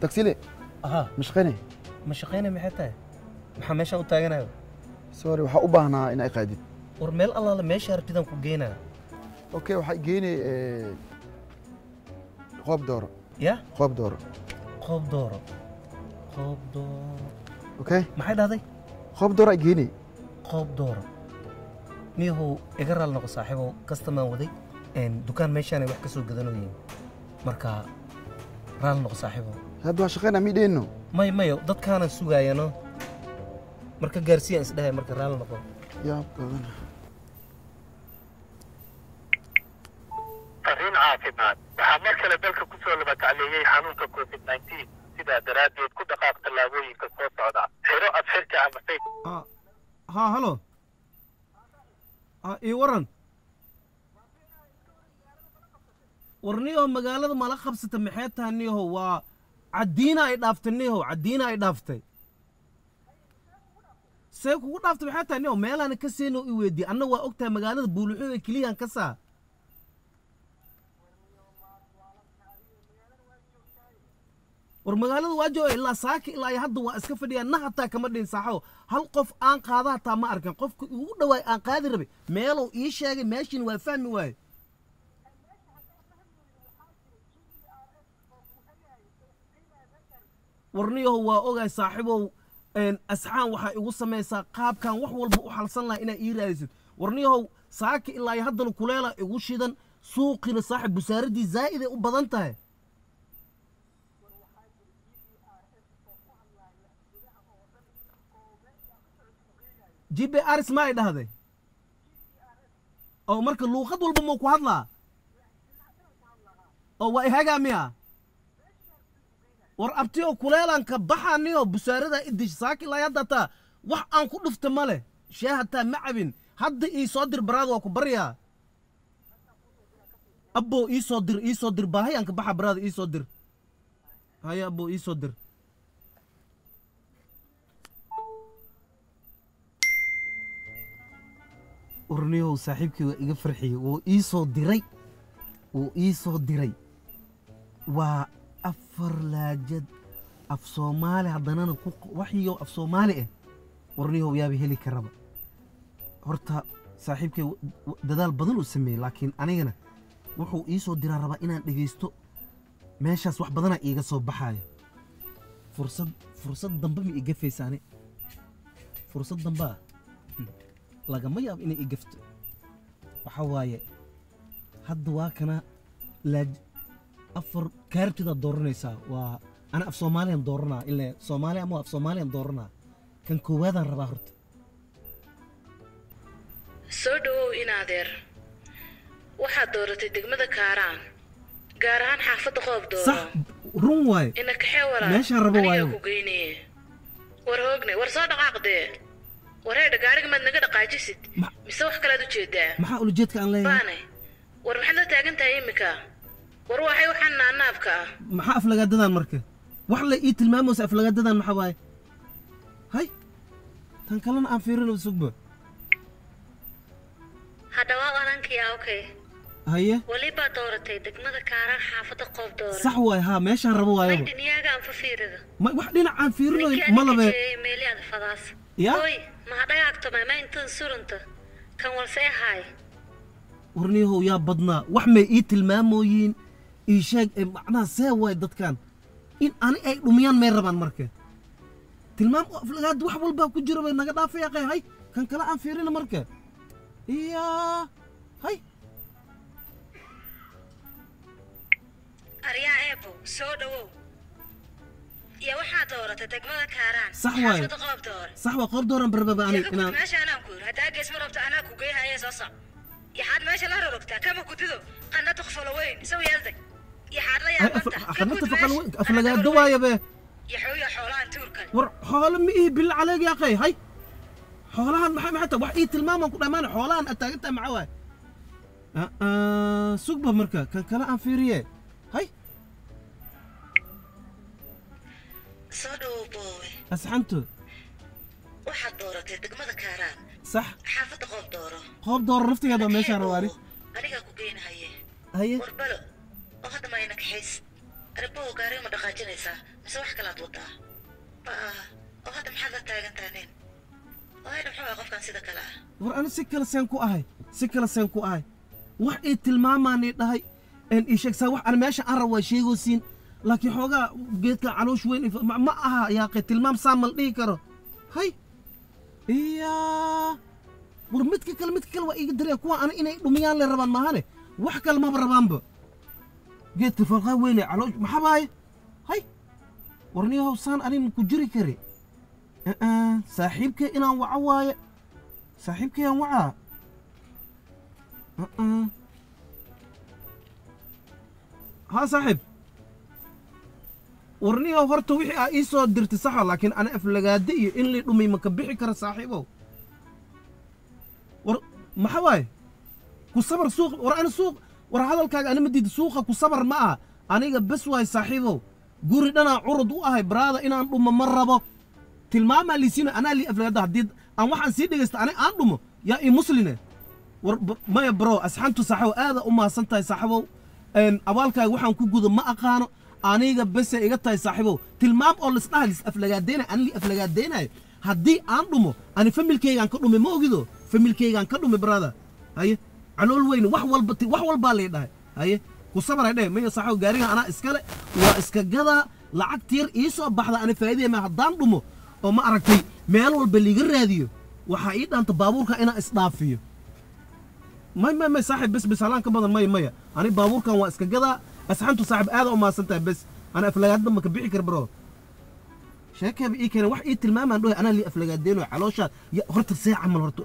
tagsile ma shaqaynay ma shaqaynay maxay tahay maxaa meeshaan u taaganayo sorry waxaa u baahnaa in ay qaadid. War meel allaala meesha rabtidaan ku geynaa okay waxaa geynay qoob dooro. Ya? Qoob dooro. Qoob dooro. Qoob dooro. Okay. Maxay dhahday? Qoob dooro ay geynay qoob dooro. Niyahow iga raal noqo saaxiibow kastamaan waday dukaan meeshaanay wax ka soo gadanoyiin marka raal noqo saaxiibow hadda waa shaqaynaa midheenno may mayo dadkaanan sugaayano marka gaarsiiyaan isdhahay marka raal noqo yaab badan. Caafimaad. Waxaa mar kale dalka ku soo xanuunka covid 19 sidaa daraaddeed ku dhaqaaq tallaabooyinka soo socda. Xiro abxirka ama sayd ha halo ii waran war niyahow magaalada mala qabsata maxay tahay niyahow waa caddiina ay dhaaftay niyahow caddiina ay dhaaftay see kugu dhaaftay maxay tahay? Niyahow meelaana ka seenoo i weydiye anna waa og tahay magaalada buuluxuda keliyaan ka saa. War magaalada waa jooga ilaa saaki ilaa iyo hadda waa iska fadhiyaa na hataa kama dhihin saaxo. Hal qof aan qaada hataa ma arkan. Qofka ugu dhawaay aan qaadi rabay. Meeluu ii sheegay meeshin waa fahmi waaye. Warniyahow waa ogaay saaxiibow asxaan waxaa igu samaysaa qaabkan wax walba u xalsan lahaa inaa ii raadisid. Warniyahow saaki ilaa iyo haddana kuleela igu shidan suuqina saaxib busaaradii zaa'iday u badan tahay. G b rs ma ay dhahday? Oo marka luuqad walba mau ku hadlaa? Oo waa ihagaa miya war abtiyo kuleelanka baxaniyo busaarada idish saaki ilaa hadda hataa wax aan ku dhufta ma leh shee hataa ma cabin. Hadda ii soo dir baraada waa ku baryaa abbo ii soo dir ii soo dir. Baahayanka baxa baraada ii soo dir. Haya abbo ii soo dir. Urniyow saaxiibkii waa iga farxiyey. Wuu ii soo diray. Wuu ii diray. Waa afar laajad af soomaali haddanana waxyo af soomaali ah warniyow yaaba heli karaba. Horta saaxiibkay dadaal badan uu sameeyey laakiin anigana wuxuu ii soo diraa rabaa inaan dhegaysto meeshaas wax badanaa iiga soo baxaaya fursad fursad dambe ma igafaysaani fursad dambaa lagama yaabo inay igafto waxa waaye hadda waa kana laaj afar kaartidaad dooranaysaa waa ana af soomaaliyan dooranaa ile soomaali ama af soomaaliyan dooranaa kan koowaadaan rabaa horta. Soo dhowow in adeer waxaad dooratay degmada kaaraan gaar ahaan xaafadda qoob dooro. Run waaye. Ina kaxee walaal. Meeshaan rabo waayo. ku geynaye. War hoogne war soo dhaqaaqdee war heedha gaariga maad naga dhaqaajisid. Mise wax kalead u jeedaa? maxaa ulajeedka aan leeyahay? War maxaad la taagan tahay iminka war waxay waxaan naanaabka ah maxaa aflagaadadan marka? Wax la ii tilmaamaysa aflagaadadan maxaa waaye? Hay! Tan kalena aan fiirino sugba. Hadhawaa orankiya okay. Haye? Welibaa dooratay degmada kaaraan xaafadda qoob dooro. Sax waaye haa meeshaan rabo waayaba maydhiniyaaga anfa fiirida ma wax dhinac aan fiirino malabe meeliada fadaas Ya? hoy maha dhagaagto maama intan surunta. Kan walse ahaay warniyahow yaa badnaa. Wax may ii tilmaamooyiin ii sheeg ee macnaha see waay dadkan. In ani ay dhumiyaan may rabaan marka. Tilmaam aflagaad wax walbaa ku jira bay naga dhaafaya qay hay kan kale aan fiirina marka. Iyaa hay. Aryaa eebo soo dhowow. Iyo waxaa dooratay degmada kaaraan. Sax xaafadda qoob doore sax waa qoob dooran barbaba ani inaan meesha anaan ku yiri haddaa gees ma rabto anaa ku geeyhaya soo soc yaxaad meesha la rorogtaa kama gudido qanna tukfalo weyn isaw yeelday yaxaad la Ay, yaabanta af- qanata faqal weyn aflagaado waayabe yaxooya xoolahan tuurkan war xoolo ma ihi bil caleeg yaa qay hay xoolahan maxay maxay tahay wax ii tilmaamaan ku dhammaana xoolahan aad taagan tahay maxaa waaye Ah, ah, sugba marka kan kale aan fiiriye hay soo dhawow boowe asxanto waxaad dooratay degmada kaaraan sax xaafadda qoob dooro qoob dooro naftigeeda waa meeshaan rawaani anigaa ku geynahaye haye warbalo oo hadda ma ina kaxays aribow gaariga ma dhaqaajinaysaa mise wax kalaad wadaa oo hadda maxaad la taagantaa nin waayna muxuu ah qofkan sida kale ah. War ani si kale seen ku ahay si kale seen ku ahay. Wax ii tilmaamaanay dhahay een ii sheegsaa wax ani meesha aan rab waa sheegoosiin laakiin xoogaa geedka caloosh weyn ma aha yaaqe tilmaam saamal dhihi karo. Hay! Iyaa war midka kale midka kale waa iiga daraya kuwa ani inay dhumiyaan le rabaan maahane? Wax kale maba rabaanba geedka farqaa weyne caloosh maxaa baaye hay war niyahow saan ani ma ku jiri kare Uh-uh, saaxiibkay inaan waco waaye. Saaxiibkayaan wacaa Uh-uh. haa saaxiib. Warniyow horta wixii aa ii soo dirtay saxa laakiin ana aflagaade iyo in lay dhumay maka bixi kara saaxiibow. War maxa waaye? Ku sabar suuq war ani suuq war hadalkaaga anima diida suuqa ku sabar ma aha. Aniga bes waay saaxiibow. Guri dhanaa curud u ahay baraada inaan dhumo ma rabo. Tilmaamaa liisiina anaa lii aflagaada haddii aan waxaan sii dhegaysta ani aan dhumo yaa ii musline? War maya bro asxantu saaxibow aada u mahadsan tahay saaxibow abaalkaaga waxaan ku gudo ma aqaano. Aniga bese iga tahay saaxiibow. Tilmaam oo lisdhaha lis aflagaadeynayo ani li aflagaadeynayo. Haddii aan dhumo ani familkeygaan ka dhume ma ogido? Familkeygaan ka dhume brother. Haye calool weyn wax walba wax walbaa lay dhahay. Haye ku sabaray dheh maya saaxiibow gaariga anaa iskale waa iska gadaa lacag tiir ii soo baxda ani faa'iidaya ma haddaan dhumo oo ma aragtay meel walba liiga raadiyo waxaa ii dhaanta baabuurka inaan isdhaafiyo. May may may saaxib bes bes halaan ka badan maya maya. Ani baabuurkan waa iska gadaa asxantu saaxib aada u mahadsan tahay bes. Ana aflagaadda maka bixi kar bro. Sheekeeba ii keenay wax ii tilmaamaan dhohay anaa lii aflagaadeeno caloosha ya horta see camal horta